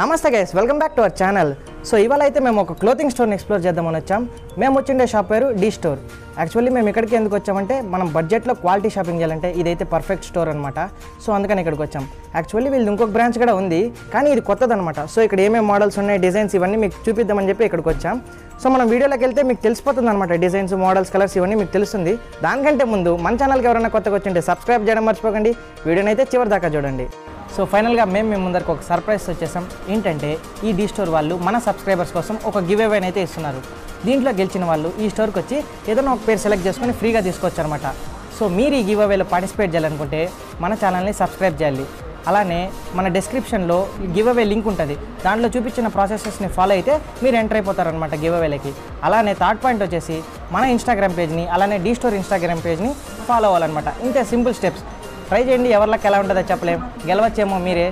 నమస్తే guys welcome back to our channel so ఇవాళ అయితే మేము ఒక క్లోతింగ్ స్టోర్ని ఎక్స్ప్లోర్ చేద్దామని వచ్చాం. మేము వచ్చిండే షాప్ పేరు డీ స్టోర్ యాక్చువల్లీ మేము ఇక్కడికి ఎందుకు వచ్చామంటే మనం బడ్జెట్లో క్వాలిటీ షాపింగ్ చేయాలంటే ఇదైతే పర్ఫెక్ట్ స్టోర్ అనమాట సో అందుకని ఇక్కడికి వచ్చాం. యాక్చువల్లీ వీళ్ళు ఇంకొక బ్రాంచ్ కూడా ఉంది కానీ ఇది కొత్తదనమాట సో ఇక్కడ ఏమేమి మోడల్స్ ఉన్నాయి డిజైన్స్ ఇవన్నీ మీకు చూపిద్దామని చెప్పి ఇక్కడికి వచ్చాం. సో మనం వీడియోలోకి వెళ్తే మీకు తెలిసిపోతుంది అనమాట డిజైన్స్ మోడల్స్ కలర్స్ ఇవన్నీ మీకు తెలుస్తుంది. దానికంటే ముందు మన ఛానల్కి ఎవరైనా కొత్తగా వచ్చింటే సబ్స్క్రైబ్ చేయడం మర్చిపోకండి. వీడియోని అయితే చివరి దాకా చూడండి. సో ఫైనల్గా మేము మీ ముందరకు ఒక సర్ప్రైజ్ వచ్చేసాం. ఏంటంటే ఈ డీ స్టోర్ వాళ్ళు మన సబ్స్క్రైబర్స్ కోసం ఒక గివ్ అవేని అయితే ఇస్తున్నారు. దీంట్లో గెలిచిన వాళ్ళు ఈ స్టోర్కి వచ్చి ఏదైనా ఒక పేరు సెలెక్ట్ చేసుకొని ఫ్రీగా తీసుకోవచ్చు అనమాట సో మీరు ఈ గివ్ అవేలో పార్టిసిపేట్ చేయాలనుకుంటే మన ఛానల్ని సబ్స్క్రైబ్ చేయాలి. అలానే మన డిస్క్రిప్షన్లో గివ్ అవే లింక్ ఉంటుంది. దాంట్లో చూపించిన ప్రాసెసెస్ని ఫాలో అయితే మీరు ఎంటర్ అయిపోతారనమాట గివ్ అవేలకి అలానే థర్డ్ పాయింట్ వచ్చేసి మన ఇన్స్టాగ్రామ్ పేజ్ని అలానే డీ స్టోర్ ఇన్స్టాగ్రామ్ పేజ్ని ఫాలో అవ్వాలన్నమాట. ఇంతే సింపుల్ స్టెప్స్. ట్రై చేయండి ఎవరికి ఎలా ఉంటుందో చెప్పలేం. గెలవచ్చేమో మీరే.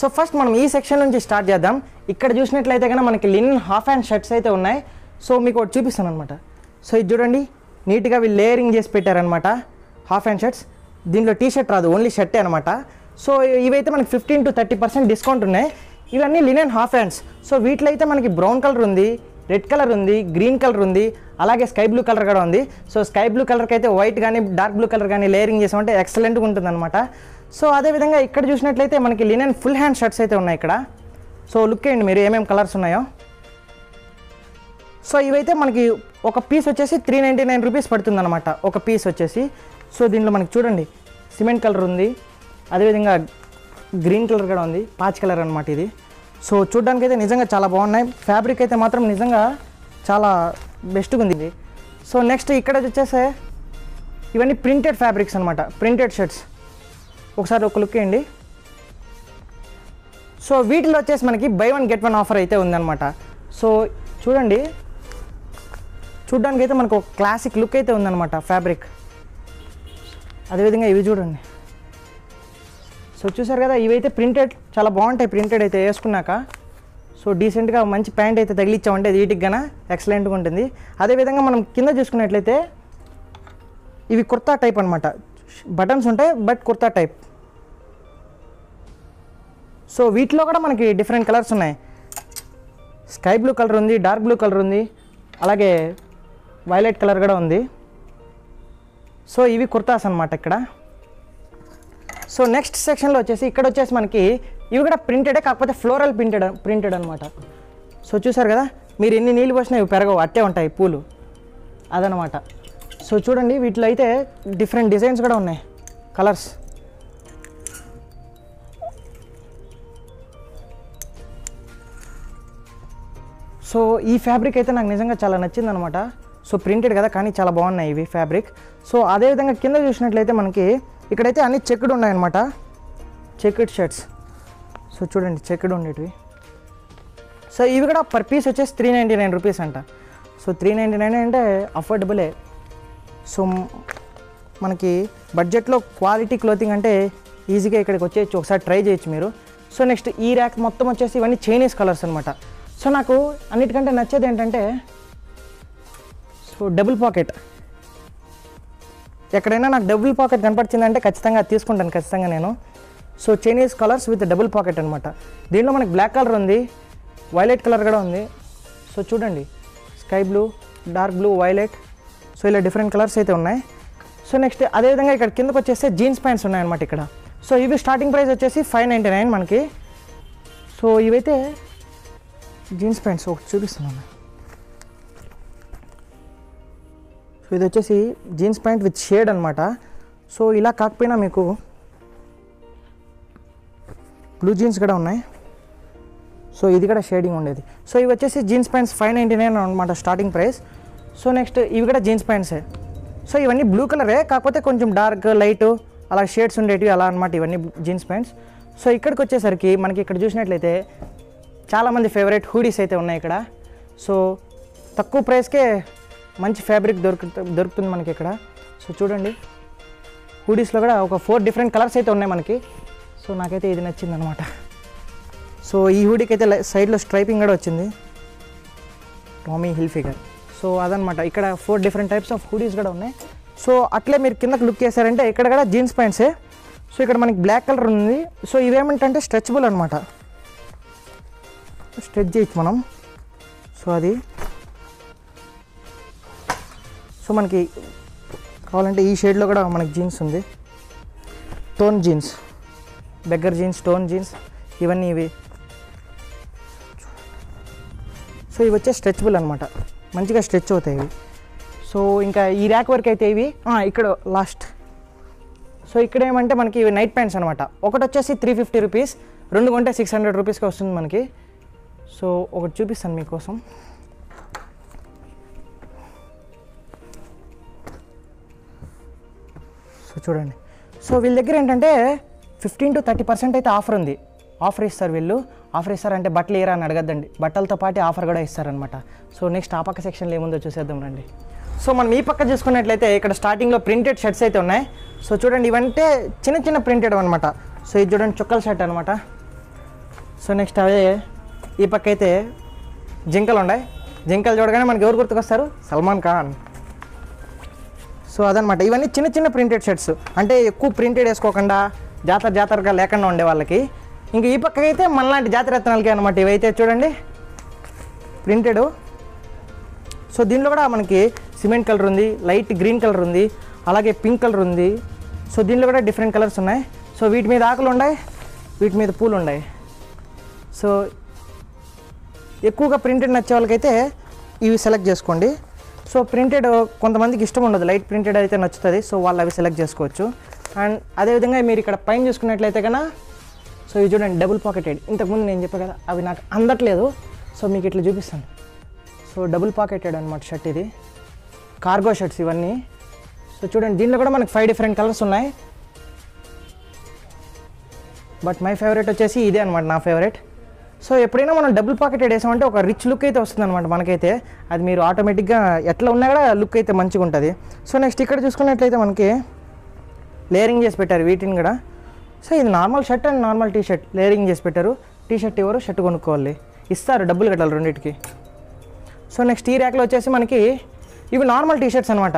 సో ఫస్ట్ మనం ఈ సెక్షన్ నుంచి స్టార్ట్ చేద్దాం. ఇక్కడ చూసినట్లయితే కనుక మనకి లిన్ హాఫ్ హ్యాండ్ షర్ట్స్ అయితే ఉన్నాయి. సో మీకు ఒకటి చూపిస్తాను అనమాట సో ఇది చూడండి నీట్గా వీళ్ళు లేయరింగ్ చేసి పెట్టారనమాట హాఫ్ హ్యాండ్ షర్ట్స్ దీంట్లో టీ షర్ట్ రాదు ఓన్లీ షర్టే అనమాట సో ఇవైతే మనకి fifteen to thirty percent discount ఉన్నాయి. ఇవన్నీ లినెన్ హాఫ్ హ్యాండ్స్ సో వీటిలో అయితే మనకి బ్రౌన్ కలర్ ఉంది రెడ్ కలర్ ఉంది గ్రీన్ కలర్ ఉంది అలాగే స్కై బ్లూ కలర్ కూడా ఉంది. సో స్కై బ్లూ కలర్కి అయితే వైట్ కానీ డార్క్ బ్లూ కలర్ కానీ లేయరింగ్ చేసామంటే ఎక్సలెంట్గా ఉంటుందన్నమాట. సో అదేవిధంగా ఇక్కడ చూసినట్లయితే మనకి లినెన్ ఫుల్ హ్యాండ్ షర్ట్స్ అయితే ఉన్నాయి ఇక్కడ. సో లుక్ చేయండి మీరు ఏమేమి కలర్స్ ఉన్నాయో. సో ఇవైతే మనకి ఒక పీస్ వచ్చేసి త్రీ నైంటీ నైన్ రూపీస్ పడుతుందన్నమాట. ఒక పీస్ వచ్చేసి. సో దీంట్లో మనకి చూడండి సిమెంట్ కలర్ ఉంది. అదేవిధంగా గ్రీన్ కలర్ కూడా ఉంది పాచ్ కలర్ అనమాట ఇది. సో చూడ్డానికి అయితే నిజంగా చాలా బాగున్నాయి. ఫ్యాబ్రిక్ అయితే మాత్రం నిజంగా చాలా బెస్ట్గా ఉంది ఇది. సో నెక్స్ట్ ఇక్కడ వచ్చేసే ఇవన్నీ ప్రింటెడ్ ఫ్యాబ్రిక్స్ అనమాట ప్రింటెడ్ షర్ట్స్ ఒకసారి ఒక లుక్ వేయండి. సో వీటిలో వచ్చేసి మనకి buy one get one offer అయితే ఉందన్నమాట. సో చూడండి చూడ్డానికి అయితే మనకు ఒక క్లాసిక్ లుక్ అయితే ఉందన్నమాట ఫ్యాబ్రిక్ అదేవిధంగా ఇవి చూడండి. సో చూసారు కదా ఇవైతే ప్రింటెడ్ చాలా బాగుంటాయి ప్రింటెడ్ అయితే వేసుకున్నాక. సో డీసెంట్గా మంచి ప్యాంట్ అయితే తగిలిచ్చామంటే వీటికి గన ఎక్సలెంట్గా ఉంటుంది. అదేవిధంగా మనం కింద చూసుకున్నట్లయితే ఇవి కుర్తా టైప్ అనమాట బటన్స్ ఉంటాయి బట్ కుర్తా టైప్ సో వీటిలో కూడా మనకి డిఫరెంట్ కలర్స్ ఉన్నాయి. స్కై బ్లూ కలర్ ఉంది డార్క్ బ్లూ కలర్ ఉంది అలాగే వైలెట్ కలర్ కూడా ఉంది. సో ఇవి కుర్తాస్ అనమాట ఇక్కడ. సో నెక్స్ట్ సెక్షన్లో వచ్చేసి ఇక్కడ వచ్చేసి మనకి ఇవి కూడా ప్రింటెడే కాకపోతే ఫ్లోరల్ ప్రింటెడ్ ప్రింటెడ్ అనమాట సో చూసారు కదా మీరు ఎన్ని నీళ్ళు పోసినా ఇవి పెరగవు అట్టే ఉంటాయి పూలు. అదనమాట సో చూడండి వీటిలో అయితే డిఫరెంట్ డిజైన్స్ కూడా ఉన్నాయి. కలర్స్ సో ఈ ఫ్యాబ్రిక్ అయితే నాకు నిజంగా చాలా నచ్చింది అనమాట సో ప్రింటెడ్ కదా కానీ చాలా బాగున్నాయి ఇవి ఫ్యాబ్రిక్ సో అదేవిధంగా కింద చూసినట్లయితే మనకి ఇక్కడైతే అన్ని చెక్డ్ ఉన్నాయన్నమాట. చెక్డ్ షర్ట్స్ సో చూడండి చెక్డ్ ఉండేటివి. సో ఇవి కూడా పర్ పీస్ వచ్చేసి త్రీ నైంటీ నైన్ రూపీస్ అంట సో త్రీ నైంటీ నైన్ అంటే అఫోర్డబులే సో మనకి బడ్జెట్లో క్వాలిటీ క్లోతింగ్ అంటే ఈజీగా ఇక్కడికి వచ్చేయచ్చు. ఒకసారి ట్రై చేయొచ్చు మీరు. సో నెక్స్ట్ ఈ ర్యాక్ మొత్తం వచ్చేసి ఇవన్నీ చైనీస్ కలర్స్ అనమాట సో నాకు అన్నిటికంటే నచ్చేది ఏంటంటే సో డబుల్ పాకెట్ ఎక్కడైనా నాకు డబుల్ పాకెట్ కనపడుతుందంటే ఖచ్చితంగా తీసుకుంటాను ఖచ్చితంగా నేను. So Chinese colours with double pocket అనమాట దీనిలో మనకి బ్లాక్ కలర్ ఉంది వైలెట్ కలర్ కూడా ఉంది. సో చూడండి sky blue dark blue violet. So ఇలా డిఫరెంట్ కలర్స్ అయితే ఉన్నాయి. సో నెక్స్ట్ అదేవిధంగా ఇక్కడ కిందకు వచ్చేస్తే జీన్స్ ప్యాంట్స్ ఉన్నాయన్నమాట ఇక్కడ. సో ఇవి స్టార్టింగ్ ప్రైస్ వచ్చేసి ఫైవ్ నైంటీ నైన్ మనకి. సో ఇవైతే జీన్స్ ప్యాంట్స్ ఒకటి చూపిస్తున్నాను. సో ఇది వచ్చేసి జీన్స్ ప్యాంట్ విత్ షేడ్ అనమాట సో ఇలా కాకపోయినా మీకు బ్లూ జీన్స్ కూడా ఉన్నాయి. సో ఇది కూడా షేడింగ్ ఉండేది. సో ఇవి వచ్చేసి jeans pants five ninety nine అనమాట స్టార్టింగ్ ప్రైస్ సో నెక్స్ట్ ఇవి కూడా జీన్స్ ప్యాంట్సే. సో ఇవన్నీ బ్లూ కలరే కాకపోతే కొంచెం డార్క్ లైట్ అలా షేడ్స్ ఉండేటివి అలా అనమాట ఇవన్నీ జీన్స్ ప్యాంట్స్. సో ఇక్కడికి వచ్చేసరికి మనకి ఇక్కడ చూసినట్లయితే చాలామంది ఫేవరెట్ హూడీస్ అయితే ఉన్నాయి ఇక్కడ. సో తక్కువ ప్రైస్కే మంచి ఫ్యాబ్రిక్ దొరుకు దొరుకుతుంది మనకి ఇక్కడ. సో చూడండి. హూడీస్లో కూడా ఒక ఫోర్ డిఫరెంట్ కలర్స్ అయితే ఉన్నాయి మనకి. సో నాకైతే ఇది నచ్చింది అనమాట సో ఈ హూడీకి అయితే సైడ్లో స్ట్రైపింగ్ కూడా వచ్చింది. టామీ హిల్ ఫిగర్ సో అదనమాట ఇక్కడ four different types of hoodies కూడా ఉన్నాయి. సో అట్లే మీరు కిందకి లుక్ చేశారంటే ఇక్కడ కూడా జీన్స్ ప్యాంట్సే. సో ఇక్కడ మనకి బ్లాక్ కలర్ ఉంది. సో ఇవేమంటే స్ట్రెచబుల్ అనమాట స్ట్రెచ్ చేయొచ్చు మనం. సో అది. సో మనకి కావాలంటే ఈ షేడ్లో కూడా మనకి జీన్స్ ఉంది. Torn jeans beggar jeans torn jeans ఇవన్నీ ఇవి. సో ఇవి వచ్చే స్ట్రెచబుల్ అనమాట మంచిగా స్ట్రెచ్ అవుతాయి ఇవి. సో ఇంకా ఈ ర్యాక్ వరకు అయితే ఇవి. ఇక్కడ లాస్ట్. సో ఇక్కడ ఏమంటే మనకి ఇవి నైట్ ప్యాంట్స్ అనమాట ఒకటి వచ్చేసి త్రీ ఫిఫ్టీ రూపీస్ రెండు కొంటే సిక్స్ హండ్రెడ్ రూపీస్కి వస్తుంది మనకి. సో ఒకటి చూపిస్తాను మీకోసం. సో చూడండి. సో వీళ్ళ దగ్గర ఏంటంటే ఫిఫ్టీన్ టు థర్టీ పర్సెంట్ అయితే ఆఫర్ ఉంది. ఆఫర్ ఇస్తారు వీళ్ళు. ఆఫర్ ఇస్తారంటే బట్టలు ఏరా అని అడగద్దండి. బట్టలతో పాటు ఆఫర్ కూడా ఇస్తారనమాట సో నెక్స్ట్ ఆ పక్క సెక్షన్లో ఏముందో చూసేద్దాం రండి. సో మనం ఈ పక్క చూసుకున్నట్లయితే ఇక్కడ స్టార్టింగ్లో ప్రింటెడ్ షర్ట్స్ అయితే ఉన్నాయి. సో చూడండి ఇవంటే చిన్న చిన్న ప్రింటెడ్ అనమాట సో ఇది చూడండి చుక్కల షర్ట్ అనమాట సో నెక్స్ట్ అవే ఈ పక్క అయితే జింకలు ఉన్నాయి. జింకలు చూడగానే మనకి ఎవరు గుర్తుకొస్తారు? సల్మాన్ ఖాన్. సో అదనమాట. ఇవన్నీ చిన్న చిన్న ప్రింటెడ్ షర్ట్స్ అంటే ఎక్కువ ప్రింటెడ్ వేసుకోకుండా జాతర జాతరగా లేకుండా ఉండే వాళ్ళకి. ఇంకా ఈ పక్క అయితే మనలాంటి జాతర రత్నాలకి అనమాట ఇవైతే చూడండి. ప్రింటెడ్ సో దీనిలో కూడా మనకి సిమెంట్ కలర్ ఉంది లైట్ గ్రీన్ కలర్ ఉంది అలాగే పింక్ కలర్ ఉంది. సో దీనిలో కూడా డిఫరెంట్ కలర్స్ ఉన్నాయి. సో వీటి మీద ఆకులు ఉన్నాయి వీటి మీద పూలు ఉన్నాయి సో ఎక్కువగా ప్రింటెడ్ నచ్చే వాళ్ళకైతే ఇవి సెలెక్ట్ చేసుకోండి. సో ప్రింటెడ్ కొంతమందికి ఇష్టం ఉండదు. లైట్ ప్రింటెడ్ అయితే నచ్చుతుంది. సో వాళ్ళు అవి సెలెక్ట్ చేసుకోవచ్చు. అండ్ అదేవిధంగా మీరు ఇక్కడ పైన చూసుకున్నట్లయితే కన్నా సో ఇవి చూడండి డబుల్ పాకెటెడ్. ఇంతకుముందు నేను చెప్పా కదా అవి నాకు అందట్లేదు. సో మీకు ఇట్లా చూపిస్తాను. సో డబుల్ పాకెటెడ్ అనమాట షర్ట్ ఇది. కార్గో షర్ట్స్ ఇవన్నీ. సో చూడండి దీంట్లో కూడా మనకి ఫైవ్ డిఫరెంట్ కలర్స్ ఉన్నాయి. బట్ మై ఫేవరెట్ వచ్చేసి ఇదే అనమాట నా ఫేవరెట్. సో ఎప్పుడైనా మనం డబుల్ పాకెటెడ్ వేసామంటే ఒక రిచ్ లుక్ అయితే వస్తుంది అనమాట మనకైతే. అది మీరు ఆటోమేటిక్గా ఎట్లా ఉన్నా కూడా లుక్ అయితే మంచిగా ఉంటుంది. సో నెక్స్ట్ ఇక్కడ చూసుకున్నట్లయితే మనకి లేయరింగ్ చేసి పెట్టారు వీటిని కూడా. సో ఇది normal shirt and normal T shirt layering చేసి పెట్టారు. టీ షర్ట్ ఎవరు షర్ట్ కొనుక్కోవాలి. ఇస్తారు డబ్బులు కట్టాలి రెండింటికి. సో నెక్స్ట్ ఈ ర్యాక్లో వచ్చేసి మనకి ఇవి నార్మల్ టీ షర్ట్స్ అనమాట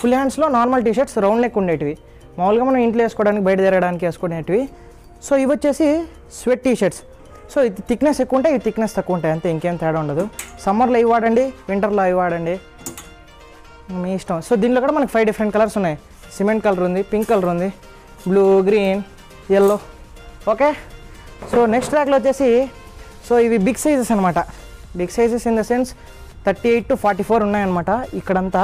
ఫుల్ హ్యాండ్స్లో నార్మల్ టీ షర్ట్స్ రౌండ్ లెక్క ఉండేటివి. మామూలుగా మనం ఇంట్లో వేసుకోవడానికి బయట తిరగడానికి వేసుకునేటివి. సో ఇవి వచ్చేసి స్వెట్ టీ షర్ట్స్ సో ఇది థిక్నెస్ ఎక్కువ ఉంటాయి ఇది థిక్నెస్ తక్కువ ఉంటాయి. అంతే ఇంకేం తేడా ఉండదు. సమ్మర్లో ఇవి వాడండి వింటర్లో ఇవి వాడండి. మీ ఇష్టం. సో దీనిలో కూడా మనకి ఫైవ్ డిఫరెంట్ కలర్స్ ఉన్నాయి. సిమెంట్ కలర్ ఉంది పింక్ కలర్ ఉంది blue green yellow okay so next ర్యాక్లో వచ్చేసి సో ఇవి బిగ్ సైజెస్ అనమాట big sizes in the sense thirty eight to forty four ఉన్నాయన్నమాట ఇక్కడంతా.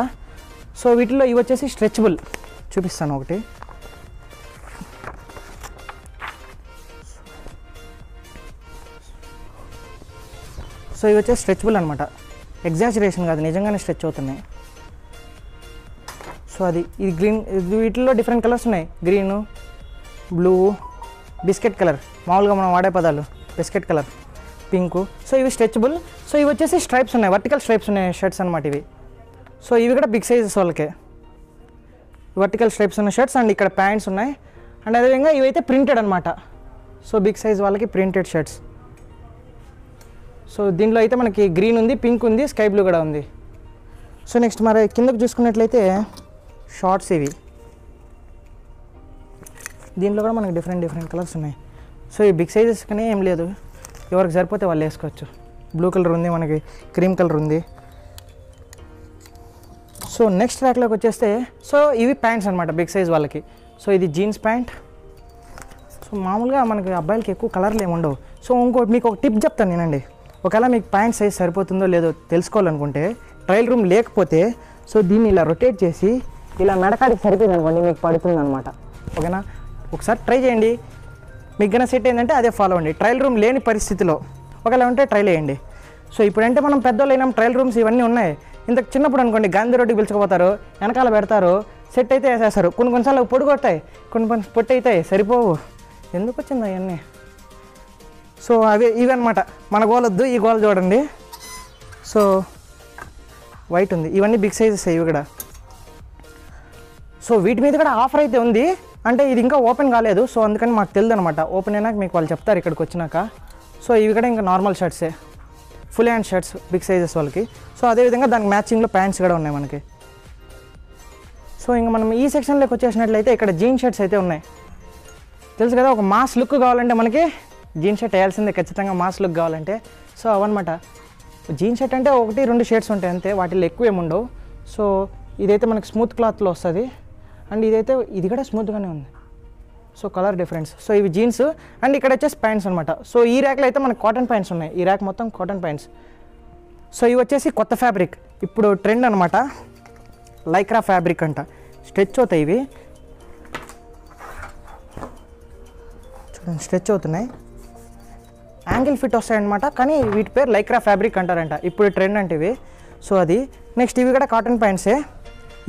సో వీటిలో ఇవి వచ్చేసి స్ట్రెచబుల్ చూపిస్తాను ఒకటి. సో ఇవి వచ్చేసి స్ట్రెచబుల్ అనమాట ఎగ్జాజరేషన్ కాదు నిజంగానే స్ట్రెచ్ అవుతున్నాయి. సో అది ఇది గ్రీన్ వీటిల్లో డిఫరెంట్ కలర్స్ ఉన్నాయి. గ్రీను బ్లూ బిస్కెట్ కలర్ మామూలుగా మనం వాడే పదాలు బిస్కెట్ కలర్ పింకు సో ఇవి స్ట్రెచబుల్ సో ఇవి వచ్చేసి స్ట్రైప్స్ ఉన్నాయి వర్టికల్ స్ట్రైప్స్ ఉన్నాయి షర్ట్స్ అనమాట ఇవి. సో ఇవి కూడా బిగ్ సైజెస్ వాళ్ళకే. వర్టికల్ స్ట్రైప్స్ ఉన్న షర్ట్స్ అండ్ ఇక్కడ ప్యాంట్స్ ఉన్నాయి. అండ్ అదేవిధంగా ఇవైతే ప్రింటెడ్ అనమాట సో బిగ్ సైజ్ వాళ్ళకి ప్రింటెడ్ షర్ట్స్ సో దీంట్లో అయితే మనకి గ్రీన్ ఉంది పింక్ ఉంది స్కై బ్లూ కూడా ఉంది. సో నెక్స్ట్ మరి కిందకు చూసుకున్నట్లయితే షార్ట్స్ ఇవి. దీంట్లో కూడా మనకి డిఫరెంట్ డిఫరెంట్ కలర్స్ ఉన్నాయి. సో ఈ బిగ్ సైజెస్ కానీ ఏం లేదు. ఎవరికి సరిపోతే వాళ్ళు వేసుకోవచ్చు. బ్లూ కలర్ ఉంది మనకి క్రీమ్ కలర్ ఉంది. సో నెక్స్ట్ ర్యాక్లోకి వచ్చేస్తే సో ఇవి ప్యాంట్స్ అనమాట బిగ్ సైజ్ వాళ్ళకి. సో ఇది జీన్స్ ప్యాంట్ సో మామూలుగా మనకి అబ్బాయిలకి ఎక్కువ కలర్లు ఏమి ఉండవు. సో ఇంకోటి మీకు ఒక టిప్ చెప్తాను నేనండి. ఒకవేళ మీకు ప్యాంట్ సైజ్ సరిపోతుందో లేదో తెలుసుకోవాలనుకుంటే ట్రయల్ రూమ్ లేకపోతే సో దీన్ని ఇలా రొటేట్ చేసి ఇలా మెడకాడికి సరిపోయింది అనుకోండి మీకు పడుతుంది అనమాట ఓకేనా? ఒకసారి ట్రై చేయండి. మీకు కన్నా సెట్ ఏంటంటే అదే ఫాలో అవ్వండి. ట్రయల్ రూమ్ లేని పరిస్థితిలో ఒకవేళ ఉంటే ట్రైల్ వేయండి సో ఇప్పుడంటే మనం పెద్దోళ్ళు అయినాం ట్రయల్ రూమ్స్ ఇవన్నీ ఉన్నాయి. ఇంతకు చిన్నప్పుడు అనుకోండి గాంధీ రోడ్డుకి పిలుచుకుపోతారు వెనకాల పెడతారు సెట్ అయితే వేసేస్తారు. కొన్ని కొన్నిసార్లు పొడి కొడతాయి కొన్ని కొన్ని పొట్టి అవుతాయి సరిపోవు. ఎందుకు వచ్చింది అవన్నీ? సో అవి ఇవి అనమాట మన గోలొద్దు ఈ గోల్ చూడండి. సో వైట్ ఉంది. ఇవన్నీ బిగ్ సైజెస్ ఇవి కూడా. సో వీటి మీద కూడా ఆఫర్ అయితే ఉంది. అంటే ఇది ఇంకా ఓపెన్ కాలేదు. సో అందుకని మాకు తెలియదు అనమాట ఓపెన్ అయినాక మీకు వాళ్ళు చెప్తారు ఇక్కడికి వచ్చినాక. సో ఇవి కూడా ఇంకా normal షర్ట్సే full hand shirts big sizes వాళ్ళకి. సో అదేవిధంగా దానికి మ్యాచింగ్లో ప్యాంట్స్ కూడా ఉన్నాయి మనకి. సో ఇంకా మనం ఈ సెక్షన్లోకి వచ్చేసినట్లయితే ఇక్కడ జీన్ షర్ట్స్ అయితే ఉన్నాయి. తెలుసు కదా ఒక మాస్ లుక్ కావాలంటే మనకి జీన్ షర్ట్ వేయాల్సిందే ఖచ్చితంగా మాస్ లుక్ కావాలంటే. సో అవన్నమాట. జీన్ షర్ట్ అంటే ఒకటి రెండు షేడ్స్ ఉంటాయి అంతే. వాటిలో ఎక్కువ ఏమి ఉండవు. సో ఇదైతే మనకి స్మూత్ క్లాత్లో వస్తుంది. అండ్ ఇదైతే ఇది కూడా స్మూత్గానే ఉంది. So colour difference. సో ఇవి జీన్స్. అండ్ ఇక్కడ వచ్చేసి ప్యాంట్స్ అనమాట సో ఈ ర్యాక్లో అయితే మనకి కాటన్ ప్యాంట్స్ ఉన్నాయి. ఈ ర్యాక్ మొత్తం కాటన్ ప్యాంట్స్. సో ఇవి వచ్చేసి కొత్త ఫ్యాబ్రిక్. ఇప్పుడు ట్రెండ్ అనమాట లైక్రా ఫ్యాబ్రిక్ అంట. స్ట్రెచ్ అవుతాయి ఇవి. చూడండి స్ట్రెచ్ అవుతున్నాయి. యాంగిల్ ఫిట్ వస్తాయి అనమాట కానీ వీటి పేరు లైక్రా ఫ్యాబ్రిక్ అంటారంట. ఇప్పుడు ట్రెండ్ అంటే ఇవి. సో అది. నెక్స్ట్ ఇవి కూడా కాటన్ ప్యాంట్సే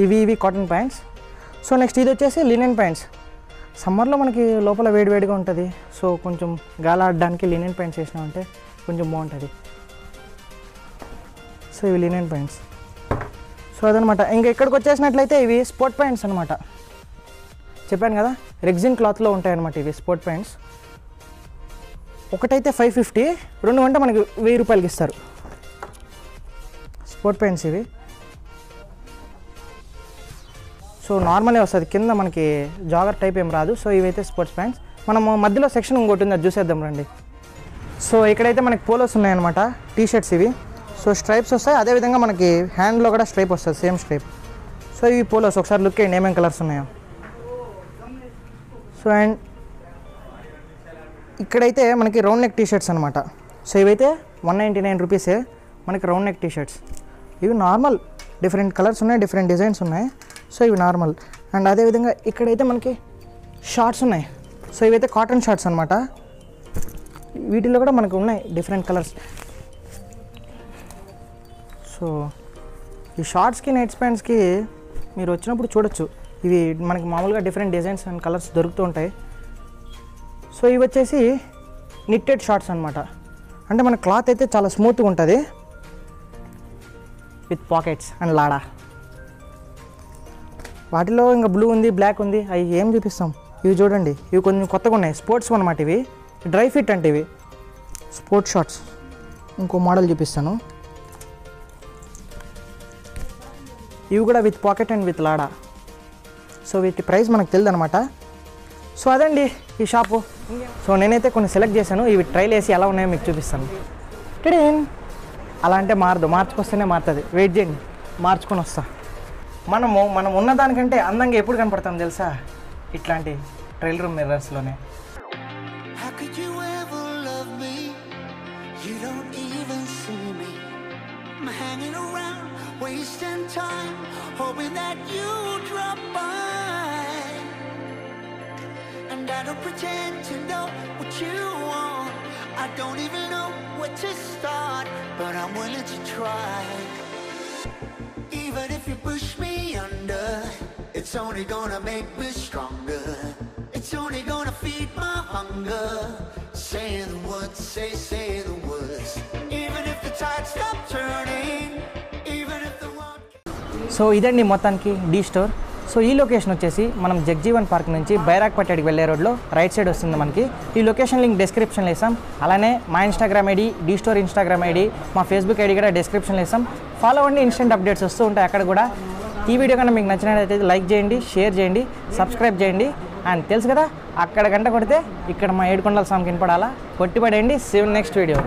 ఇవి ఇవి కాటన్ ప్యాంట్స్ సో నెక్స్ట్ ఇది వచ్చేసి లినెన్ ప్యాంట్స్ సమ్మర్లో మనకి లోపల వేడివేడిగా ఉంటుంది. సో కొంచెం గాలి ఆడడానికి లినెన్ ప్యాంట్స్ వేసినామంటే కొంచెం బాగుంటుంది. సో ఇవి లినెన్ ప్యాంట్స్ సో అదనమాట ఇంకా ఇక్కడికి వచ్చేసినట్లయితే ఇవి స్పోర్ట్ ప్యాంట్స్ అనమాట చెప్పాను కదా? రెగ్జిన్ క్లాత్లో ఉంటాయన్నమాట ఇవి స్పోర్ట్ ప్యాంట్స్ ఒకటైతే ఫైవ్ ఫిఫ్టీ రెండు అంటే మనకి వెయ్యి రూపాయలకి ఇస్తారు. స్పోర్ట్ పెయింట్స్ ఇవి. సో నార్మలే వస్తుంది. కింద మనకి జాగర్ టైప్ ఏం రాదు. సో ఇవైతే స్పోర్ట్స్ ప్యాంట్స్ మనము మధ్యలో సెక్షన్ ఇంకోటి ఉంది అది చూసేద్దాం రండి. సో ఇక్కడైతే మనకి పోలోస్ ఉన్నాయన్నమాట. టీ షర్ట్స్ ఇవి. సో స్ట్రైప్స్ వస్తాయి. అదేవిధంగా మనకి హ్యాండ్లో కూడా స్ట్రైప్ వస్తుంది సేమ్ స్ట్రైప్ సో ఇవి పోలోస్ ఒకసారి లుక్ చేయండి ఏమేమి కలర్స్ ఉన్నాయో. సో అండ్ ఇక్కడైతే మనకి రౌండ్ నెక్ టీషర్ట్స్ అనమాట సో ఇవైతే వన్ నైంటీ నైన్ రూపీసే మనకి రౌండ్ నెక్ టీషర్ట్స్ ఇవి నార్మల్ డిఫరెంట్ కలర్స్ ఉన్నాయి డిఫరెంట్ డిజైన్స్ ఉన్నాయి. సో ఇవి నార్మల్ అండ్ అదేవిధంగా ఇక్కడైతే మనకి షార్ట్స్ ఉన్నాయి. సో ఇవైతే కాటన్ షార్ట్స్ అనమాట వీటిలో కూడా మనకు ఉన్నాయి డిఫరెంట్ కలర్స్ సో ఈ షార్ట్స్కి నైట్స్ ప్యాంట్స్కి మీరు వచ్చినప్పుడు చూడొచ్చు. ఇవి మనకి మామూలుగా డిఫరెంట్ డిజైన్స్ అండ్ కలర్స్ దొరుకుతూ ఉంటాయి. సో ఇవి వచ్చేసి నిట్టెడ్ షార్ట్స్ అనమాట అంటే మన క్లాత్ అయితే చాలా స్మూత్గా ఉంటుంది. విత్ పాకెట్స్ అండ్ లాడా వాటిలో ఇంకా బ్లూ ఉంది బ్లాక్ ఉంది. అవి ఏం చూపిస్తాం? ఇవి చూడండి. ఇవి కొంచెం కొత్తగా ఉన్నాయి. స్పోర్ట్స్ అనమాట ఇవి. డ్రై ఫిట్ అంటే ఇవి. స్పోర్ట్స్ షార్ట్స్ ఇంకో మోడల్ చూపిస్తాను. ఇవి కూడా విత్ పాకెట్ అండ్ విత్ లాడా సో వీటి ప్రైస్ మనకు తెలియదు అనమాట సో అదండి ఈ షాపు సో నేనైతే కొన్ని సెలెక్ట్ చేశాను. ఇవి ట్రైల్ వేసి ఎలా ఉన్నాయో మీకు చూపిస్తాను. టిడేన్! అలా అంటే మారదు. మార్చుకొస్తేనే మారుతుంది. వెయిట్ చేయండి. మార్చుకొని వస్తా. మనము మనం ఉన్నదానికంటే అందంగా ఎప్పుడు కనపడతాం తెలుసా? ఇట్లాంటి ట్రైల్ రూమ్ మిర్రర్స్లోనే don't pretend to know what you want. I don't even know where to start, but I'm willing to try. Even if you push me under, it's only gonna make me stronger. It's only gonna feed my hunger. Say the words, say, say the words. Even if the tide stop turning, even if the world. So ఇదండి మొత్తానికి D store so ఈ location వచ్చేసి మనం Jagjivan park నుంచి బైరాక్పేటకి వెళ్ళే రోడ్లో right side వస్తుంది మనకి. ఈ లొకేషన్ లింక్ డిస్క్రిప్షన్లో వేసాం. అలానే మా Instagram ID D store Instagram ID మా ఫేస్బుక్ ఐడి కూడా డిస్క్రిప్షన్లో వేసాం. ఫాలో అవ్వండి ఇన్స్టెంట్ అప్డేట్స్ వస్తూ ఉంటాయి అక్కడ కూడా. ఈ వీడియో కన్నా మీకు నచ్చినట్లయితే లైక్ చేయండి షేర్ చేయండి సబ్స్క్రైబ్ చేయండి. అండ్ తెలుసు కదా అక్కడ గంట కొడితే ఇక్కడ మా ఏడుకొండల స్వామికి వినపడాలా? కొట్టిపడేయండి. Save next video